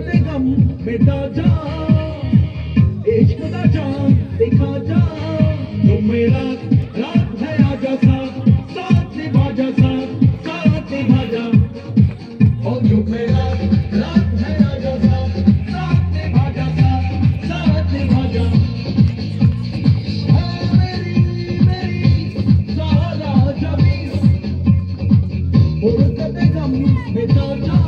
दर्द गम मिटा जा। इश्क का चाँद दिखा जा। तुम तो मेरा रात है आजा साथ साथ निभा जा साथ साथ निभा जा और जो मेरा रात है आजा साथ साथ निभा जा साथ साथ निभा जा मेरी मेरी सहारा ज़मीन। और कदम मिटा जा।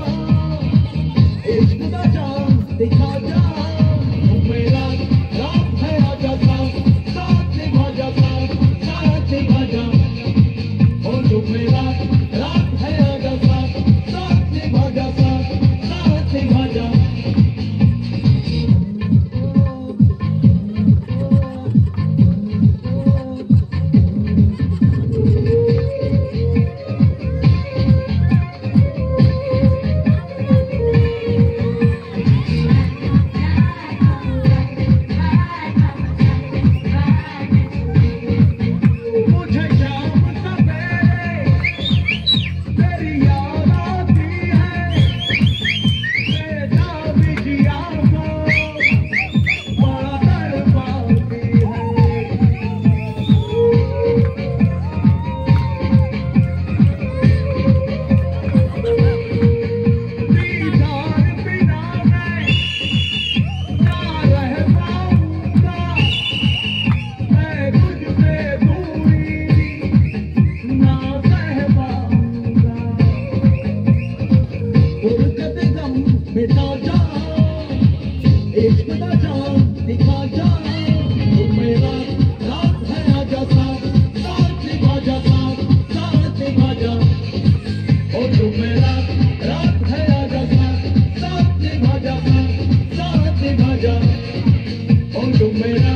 मिटा जाओ एक मिटा दिखा मेरा रात है आजा साथ साथ जा साथ साथ जा और मेरा रात है आजा साथ साथ जा साथ साथ जा और मेरा